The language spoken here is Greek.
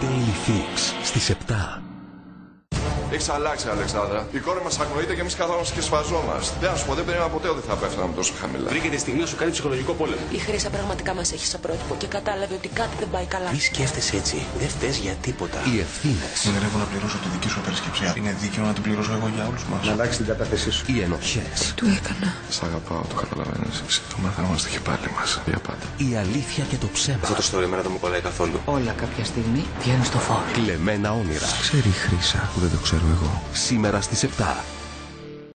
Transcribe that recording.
Daily Fix στις 7. Έχεις αλλάξει, Αλεξάνδρα. Η κόρη μας αγνοείται και εμείς καθόμαστε και σφαζόμαστε. Δεν σου πω, δεν περίμενα ποτέ ότι θα πέφταμε τόσο χαμηλά. Βρήκε τη στιγμή να σου κάνει ψυχολογικό πόλεμο. Η Χρύσα πραγματικά μας έχει σαν πρότυπο και κατάλαβε ότι κάτι δεν πάει καλά. Μη σκέφτεσαι έτσι. Δεν φταίει για τίποτα. Οι ευθύνες, Κινδυνεύω να πληρώσω τη δική σου απερισκεψία. Είναι δίκαιο να την πληρώσω εγώ για όλους μας. Να αλλάξεις την κατάθεσή σου. οι ενοχές, Του έκανα. Σ' αγαπάω, το καταλαβαίνεις. Το μαθαίνομαστε και πάλι μας. Για πάντα. η αλήθεια και το ψέμα. Αυτό το story εμένα δεν μου κολλάει καθόλου. Όλα κάποια στιγμή βγαίνουν στο φω. Κλεμμένα όνειρα. Ξέρει η Χρύσα που δεν το ξέρω εγώ. Σήμερα στις 7.